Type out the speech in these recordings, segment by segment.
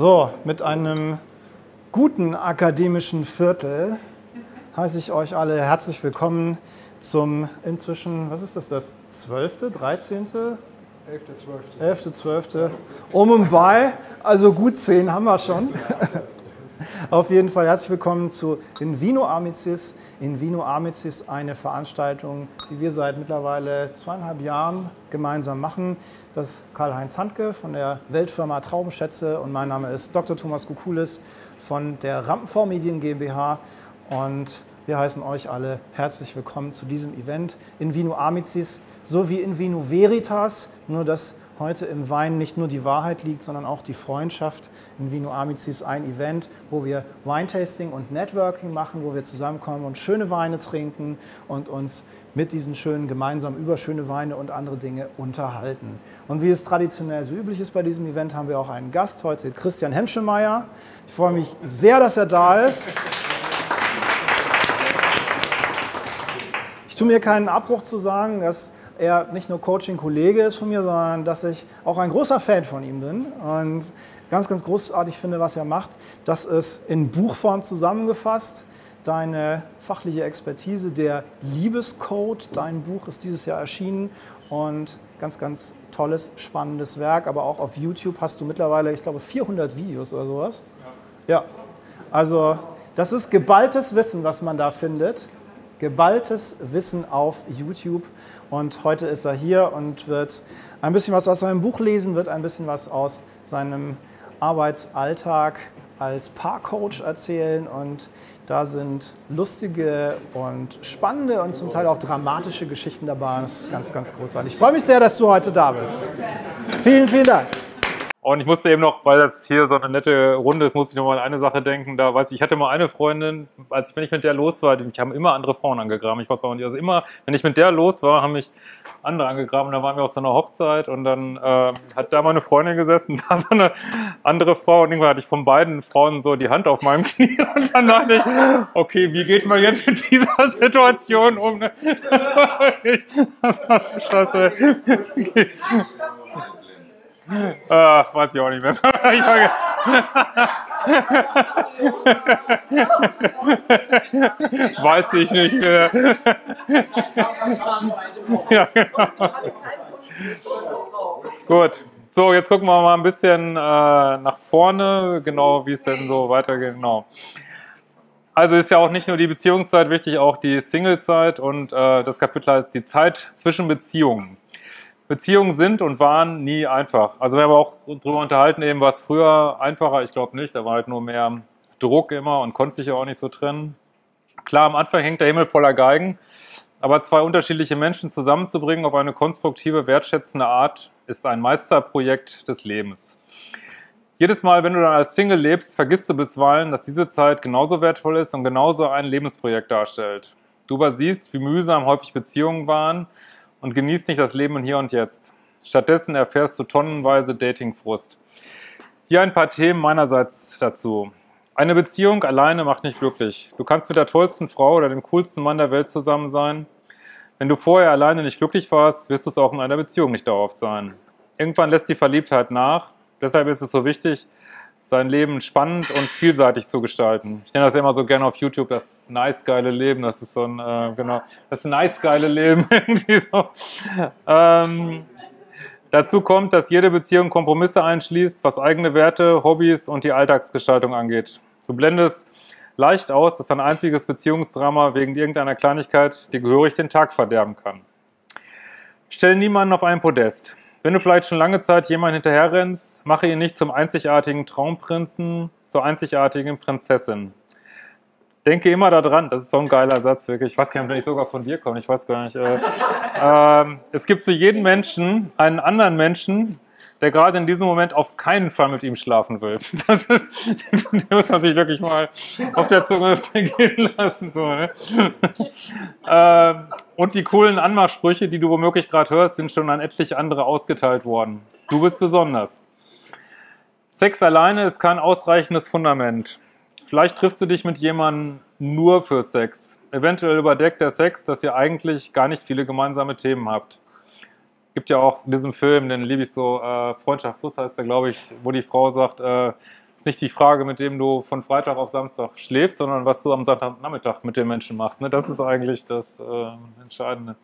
So, mit einem guten akademischen Viertel heiße ich euch alle herzlich willkommen zum inzwischen, was ist das, das 12., 13., 11.12. 11., 12. Um und bei, also gut 10 haben wir schon. Auf jeden Fall herzlich willkommen zu Invino Amicis. Invino Amicis, eine Veranstaltung, die wir seit mittlerweile zweieinhalb Jahren gemeinsam machen. Das ist Karl-Heinz Handke von der Weltfirma Traubenschätze und mein Name ist Dr. Thomas Kukulis von der Rampenform Medien GmbH und wir heißen euch alle herzlich willkommen zu diesem Event in Vino Amicis sowie in Vino Veritas, nur dass heute im Wein nicht nur die Wahrheit liegt, sondern auch die Freundschaft. In Vino Amicis ein Event, wo wir Weintasting und Networking machen, wo wir zusammenkommen und schöne Weine trinken und uns mit diesen schönen gemeinsam über schöne Weine und andere Dinge unterhalten. Und wie es traditionell so üblich ist bei diesem Event, haben wir auch einen Gast heute, Christian Hemschemeyer. Ich freue mich sehr, dass er da ist. Ich tue mir keinen Abbruch zu sagen, dass er nicht nur Coaching-Kollege ist von mir, sondern dass ich auch ein großer Fan von ihm bin und ganz, ganz großartig finde, was er macht. Das ist in Buchform zusammengefasst. Deine fachliche Expertise, der Liebescode, dein Buch ist dieses Jahr erschienen und ganz, ganz tolles, spannendes Werk. Aber auch auf YouTube hast du mittlerweile, ich glaube, 400 Videos oder sowas. Ja. ja. Also, das ist geballtes Wissen, was man da findet geballtes Wissen auf YouTube. Und heute ist er hier und wird ein bisschen was aus seinem Buch lesen, wird ein bisschen was aus seinem Arbeitsalltag als Paarcoach erzählen. Und da sind lustige und spannende und zum Teil auch dramatische Geschichten dabei. Das ist ganz, ganz großartig. Ich freue mich sehr, dass du heute da bist. Vielen, vielen Dank. Und ich musste eben noch, weil das hier so eine nette Runde ist, musste ich noch mal an eine Sache denken. Da weiß ich, ich hatte mal eine Freundin, als ich, wenn ich mit der los war, die haben immer andere Frauen angegraben. Ich weiß auch nicht. Also immer, wenn ich mit der los war, haben mich andere angegraben. Da waren wir auf so einer Hochzeit und dann äh, hat da meine Freundin gesessen, da so eine andere Frau und irgendwann hatte ich von beiden Frauen so die Hand auf meinem Knie und dann dachte ich, okay, wie geht man jetzt mit dieser Situation um? Das war das war scheiße. Okay. Ah, weiß ich auch nicht mehr. ich vergesse. weiß ich nicht mehr. ja, genau. Gut. So, jetzt gucken wir mal ein bisschen äh, nach vorne, genau wie es denn so weitergeht. Genau. Also ist ja auch nicht nur die Beziehungszeit wichtig, auch die Singlezeit und äh, das Kapitel heißt die Zeit zwischen Beziehungen. Beziehungen sind und waren nie einfach. Also wir haben auch darüber unterhalten, eben was früher einfacher, ich glaube nicht, da war halt nur mehr Druck immer und konnte sich ja auch nicht so trennen. Klar, am Anfang hängt der Himmel voller Geigen, aber zwei unterschiedliche Menschen zusammenzubringen auf eine konstruktive, wertschätzende Art ist ein Meisterprojekt des Lebens. Jedes Mal, wenn du dann als Single lebst, vergisst du bisweilen, dass diese Zeit genauso wertvoll ist und genauso ein Lebensprojekt darstellt. Du übersiehst, wie mühsam häufig Beziehungen waren und genießt nicht das Leben Hier und Jetzt. Stattdessen erfährst du tonnenweise Datingfrust. Hier ein paar Themen meinerseits dazu. Eine Beziehung alleine macht nicht glücklich. Du kannst mit der tollsten Frau oder dem coolsten Mann der Welt zusammen sein. Wenn du vorher alleine nicht glücklich warst, wirst du es auch in einer Beziehung nicht dauerhaft sein. Irgendwann lässt die Verliebtheit nach. Deshalb ist es so wichtig, sein Leben spannend und vielseitig zu gestalten. Ich nenne das immer so gerne auf YouTube das nice geile Leben. Das ist so ein äh, genau das nice geile Leben irgendwie so. Ähm, dazu kommt, dass jede Beziehung Kompromisse einschließt, was eigene Werte, Hobbys und die Alltagsgestaltung angeht. Du blendest leicht aus, dass dein einziges Beziehungsdrama wegen irgendeiner Kleinigkeit dir gehörig den Tag verderben kann. Stell niemanden auf ein Podest. Wenn du vielleicht schon lange Zeit jemand hinterherrennst, mache ihn nicht zum einzigartigen Traumprinzen, zur einzigartigen Prinzessin. Denke immer daran, das ist so ein geiler Satz, wirklich. Ich weiß gar nicht, ob der sogar von dir kommt, ich weiß gar nicht. Äh, äh, es gibt zu jedem Menschen einen anderen Menschen, der gerade in diesem Moment auf keinen Fall mit ihm schlafen will. Das ist, den muss man sich wirklich mal auf der Zunge gehen lassen. So, ne? ähm, und die coolen Anmachsprüche, die du womöglich gerade hörst, sind schon an etliche andere ausgeteilt worden. Du bist besonders. Sex alleine ist kein ausreichendes Fundament. Vielleicht triffst du dich mit jemandem nur für Sex. Eventuell überdeckt der Sex, dass ihr eigentlich gar nicht viele gemeinsame Themen habt. Gibt ja auch in diesem Film, den liebe ich so, äh, Freundschaft Plus heißt der, glaube ich, wo die Frau sagt, äh, ist nicht die Frage, mit dem du von Freitag auf Samstag schläfst, sondern was du am Sonntagnachmittag mit den Menschen machst. Ne? Das ist eigentlich das äh, Entscheidende.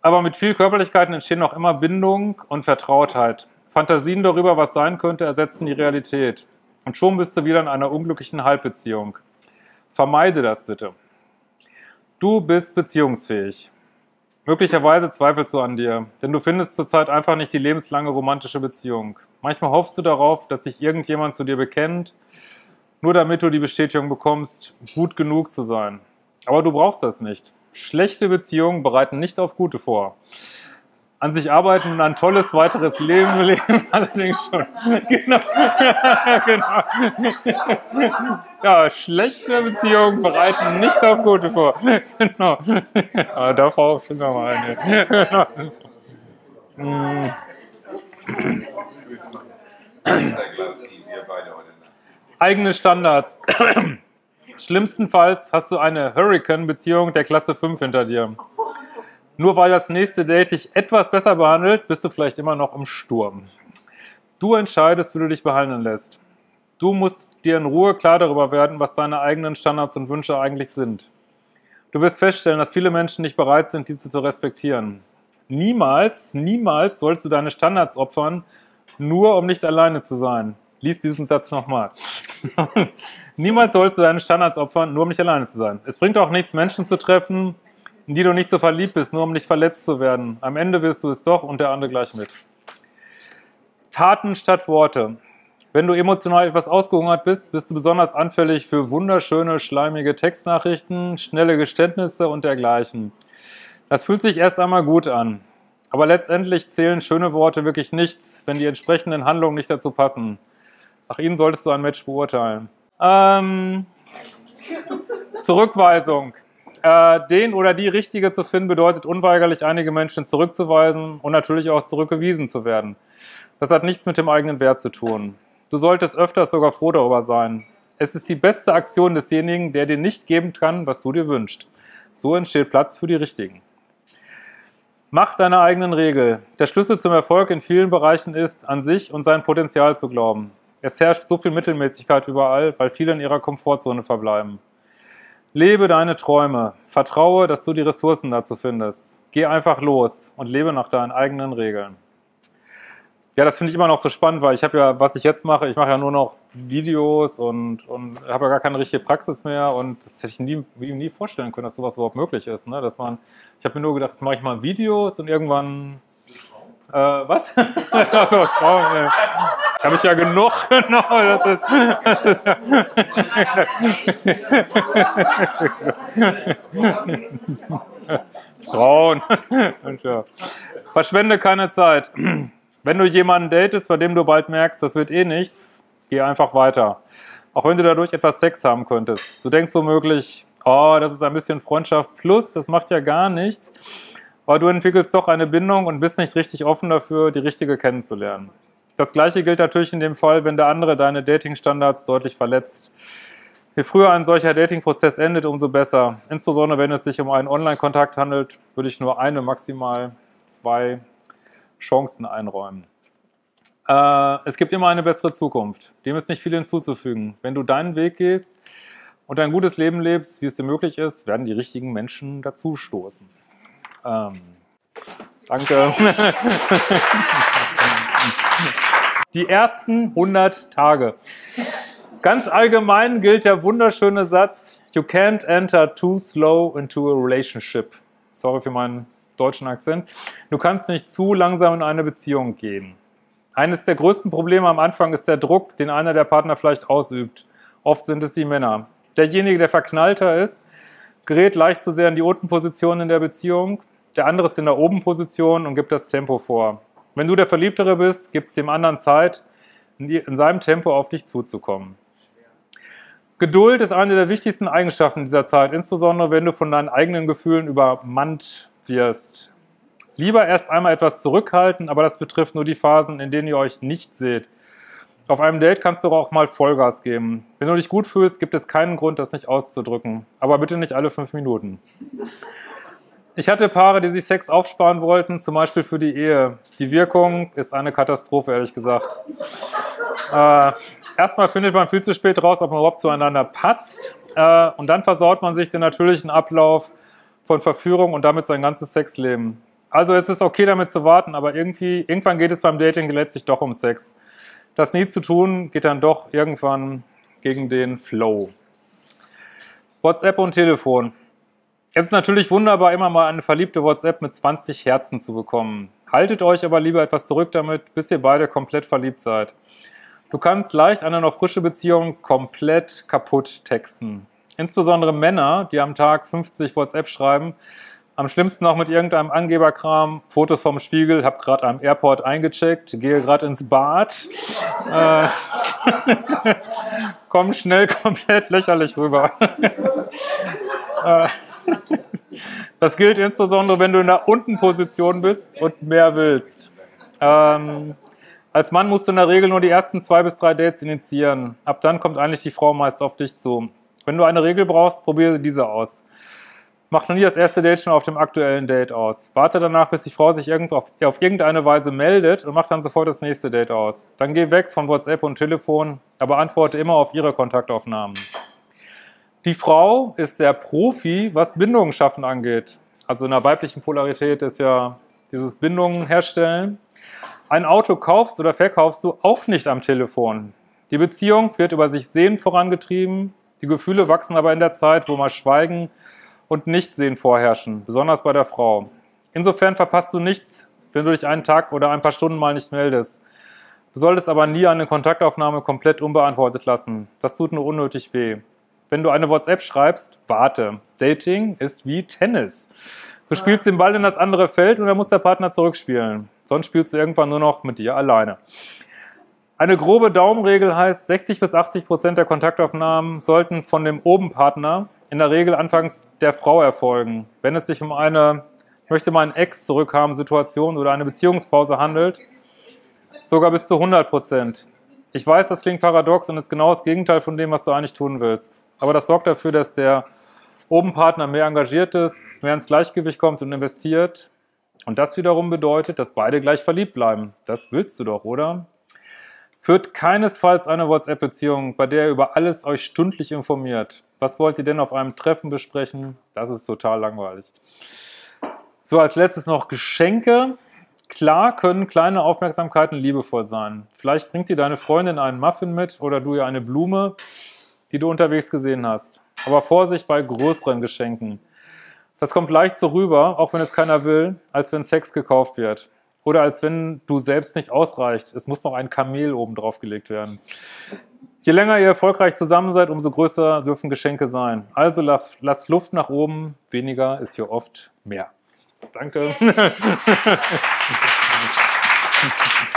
Aber mit viel Körperlichkeiten entstehen auch immer Bindung und Vertrautheit. Fantasien darüber, was sein könnte, ersetzen die Realität. Und schon bist du wieder in einer unglücklichen Halbbeziehung. Vermeide das bitte. Du bist beziehungsfähig. Möglicherweise zweifelst du an dir, denn du findest zurzeit einfach nicht die lebenslange romantische Beziehung. Manchmal hoffst du darauf, dass sich irgendjemand zu dir bekennt, nur damit du die Bestätigung bekommst, gut genug zu sein. Aber du brauchst das nicht. Schlechte Beziehungen bereiten nicht auf gute vor an sich arbeiten und ein tolles weiteres Leben leben, allerdings schon. Genau. genau. Ja, schlechte Beziehungen bereiten nicht auf gute vor. Genau. Aber darauf sind wir mal eine. Genau. Eigene Standards. Schlimmstenfalls hast du eine Hurricane-Beziehung der Klasse 5 hinter dir. Nur weil das nächste Date dich etwas besser behandelt, bist du vielleicht immer noch im Sturm. Du entscheidest, wie du dich behandeln lässt. Du musst dir in Ruhe klar darüber werden, was deine eigenen Standards und Wünsche eigentlich sind. Du wirst feststellen, dass viele Menschen nicht bereit sind, diese zu respektieren. Niemals, niemals sollst du deine Standards opfern, nur um nicht alleine zu sein. Lies diesen Satz nochmal. niemals sollst du deine Standards opfern, nur um nicht alleine zu sein. Es bringt auch nichts, Menschen zu treffen, in die du nicht so verliebt bist, nur um nicht verletzt zu werden. Am Ende wirst du es doch und der andere gleich mit. Taten statt Worte. Wenn du emotional etwas ausgehungert bist, bist du besonders anfällig für wunderschöne, schleimige Textnachrichten, schnelle Geständnisse und dergleichen. Das fühlt sich erst einmal gut an. Aber letztendlich zählen schöne Worte wirklich nichts, wenn die entsprechenden Handlungen nicht dazu passen. Nach ihnen solltest du ein Match beurteilen. Ähm, Zurückweisung. Äh, den oder die Richtige zu finden, bedeutet unweigerlich, einige Menschen zurückzuweisen und natürlich auch zurückgewiesen zu werden. Das hat nichts mit dem eigenen Wert zu tun. Du solltest öfters sogar froh darüber sein. Es ist die beste Aktion desjenigen, der dir nicht geben kann, was du dir wünschst. So entsteht Platz für die Richtigen. Mach deine eigenen Regel. Der Schlüssel zum Erfolg in vielen Bereichen ist, an sich und sein Potenzial zu glauben. Es herrscht so viel Mittelmäßigkeit überall, weil viele in ihrer Komfortzone verbleiben. Lebe deine Träume. Vertraue, dass du die Ressourcen dazu findest. Geh einfach los und lebe nach deinen eigenen Regeln. Ja, das finde ich immer noch so spannend, weil ich habe ja, was ich jetzt mache, ich mache ja nur noch Videos und, und habe ja gar keine richtige Praxis mehr und das hätte ich nie, nie vorstellen können, dass sowas überhaupt möglich ist. Ne? Dass man, ich habe mir nur gedacht, jetzt mache ich mal Videos und irgendwann äh, was? Achso, Frauen. Äh. Habe ich ja genug. Genau, das ist. Das ist ja. Frauen. Verschwende keine Zeit. Wenn du jemanden datest, bei dem du bald merkst, das wird eh nichts, geh einfach weiter. Auch wenn du dadurch etwas Sex haben könntest. Du denkst womöglich, oh, das ist ein bisschen Freundschaft plus, das macht ja gar nichts. Aber du entwickelst doch eine Bindung und bist nicht richtig offen dafür, die richtige kennenzulernen. Das gleiche gilt natürlich in dem Fall, wenn der andere deine Datingstandards deutlich verletzt. Je früher ein solcher Datingprozess endet, umso besser. Insbesondere wenn es sich um einen Online-Kontakt handelt, würde ich nur eine, maximal zwei Chancen einräumen. Äh, es gibt immer eine bessere Zukunft. Dem ist nicht viel hinzuzufügen. Wenn du deinen Weg gehst und ein gutes Leben lebst, wie es dir möglich ist, werden die richtigen Menschen dazustoßen. Ähm, danke. Die ersten 100 Tage. Ganz allgemein gilt der wunderschöne Satz, You can't enter too slow into a relationship. Sorry für meinen deutschen Akzent. Du kannst nicht zu langsam in eine Beziehung gehen. Eines der größten Probleme am Anfang ist der Druck, den einer der Partner vielleicht ausübt. Oft sind es die Männer. Derjenige, der verknallter ist, gerät leicht zu sehr in die Untenposition in der Beziehung der andere ist in der Oben-Position und gibt das Tempo vor. Wenn du der Verliebtere bist, gib dem anderen Zeit, in seinem Tempo auf dich zuzukommen. Geduld ist eine der wichtigsten Eigenschaften dieser Zeit, insbesondere wenn du von deinen eigenen Gefühlen übermannt wirst. Lieber erst einmal etwas zurückhalten, aber das betrifft nur die Phasen, in denen ihr euch nicht seht. Auf einem Date kannst du auch mal Vollgas geben. Wenn du dich gut fühlst, gibt es keinen Grund, das nicht auszudrücken. Aber bitte nicht alle fünf Minuten. Ich hatte Paare, die sich Sex aufsparen wollten, zum Beispiel für die Ehe. Die Wirkung ist eine Katastrophe, ehrlich gesagt. Äh, erstmal findet man viel zu spät raus, ob man überhaupt zueinander passt. Äh, und dann versaut man sich den natürlichen Ablauf von Verführung und damit sein ganzes Sexleben. Also es ist okay, damit zu warten, aber irgendwie, irgendwann geht es beim Dating letztlich doch um Sex. Das nie zu tun, geht dann doch irgendwann gegen den Flow. WhatsApp und Telefon. Es ist natürlich wunderbar, immer mal eine verliebte WhatsApp mit 20 Herzen zu bekommen. Haltet euch aber lieber etwas zurück damit, bis ihr beide komplett verliebt seid. Du kannst leicht eine noch frische Beziehung komplett kaputt texten. Insbesondere Männer, die am Tag 50 WhatsApp schreiben, am schlimmsten noch mit irgendeinem Angeberkram, Fotos vom Spiegel, hab gerade am Airport eingecheckt, gehe gerade ins Bad, äh, komm schnell komplett lächerlich rüber. äh, das gilt insbesondere, wenn du in der unten Position bist und mehr willst. Ähm, als Mann musst du in der Regel nur die ersten zwei bis drei Dates initiieren. Ab dann kommt eigentlich die Frau meist auf dich zu. Wenn du eine Regel brauchst, probiere diese aus. Mach noch nie das erste Date schon auf dem aktuellen Date aus. Warte danach, bis die Frau sich auf irgendeine Weise meldet und mach dann sofort das nächste Date aus. Dann geh weg von WhatsApp und Telefon, aber antworte immer auf ihre Kontaktaufnahmen. Die Frau ist der Profi, was Bindungen schaffen angeht. Also in der weiblichen Polarität ist ja dieses Bindungen herstellen. Ein Auto kaufst oder verkaufst du auch nicht am Telefon. Die Beziehung wird über sich sehen vorangetrieben. Die Gefühle wachsen aber in der Zeit, wo mal Schweigen und Nichtsehen vorherrschen, besonders bei der Frau. Insofern verpasst du nichts, wenn du dich einen Tag oder ein paar Stunden mal nicht meldest. Du solltest aber nie eine Kontaktaufnahme komplett unbeantwortet lassen. Das tut nur unnötig weh wenn du eine WhatsApp schreibst, warte. Dating ist wie Tennis. Du spielst den Ball in das andere Feld und dann muss der Partner zurückspielen. Sonst spielst du irgendwann nur noch mit dir alleine. Eine grobe Daumenregel heißt, 60 bis 80 Prozent der Kontaktaufnahmen sollten von dem Obenpartner in der Regel anfangs der Frau erfolgen. Wenn es sich um eine, möchte meinen Ex zurückhaben, Situation oder eine Beziehungspause handelt, sogar bis zu 100 Prozent. Ich weiß, das klingt paradox und ist genau das Gegenteil von dem, was du eigentlich tun willst. Aber das sorgt dafür, dass der Obenpartner mehr engagiert ist, mehr ins Gleichgewicht kommt und investiert. Und das wiederum bedeutet, dass beide gleich verliebt bleiben. Das willst du doch, oder? Führt keinesfalls eine WhatsApp-Beziehung, bei der ihr über alles euch stündlich informiert. Was wollt ihr denn auf einem Treffen besprechen? Das ist total langweilig. So, als letztes noch Geschenke. Klar können kleine Aufmerksamkeiten liebevoll sein. Vielleicht bringt dir deine Freundin einen Muffin mit oder du ihr eine Blume die du unterwegs gesehen hast. Aber Vorsicht bei größeren Geschenken. Das kommt leicht so rüber, auch wenn es keiner will, als wenn Sex gekauft wird. Oder als wenn du selbst nicht ausreicht. Es muss noch ein Kamel oben drauf gelegt werden. Je länger ihr erfolgreich zusammen seid, umso größer dürfen Geschenke sein. Also lasst Luft nach oben. Weniger ist hier oft mehr. Danke.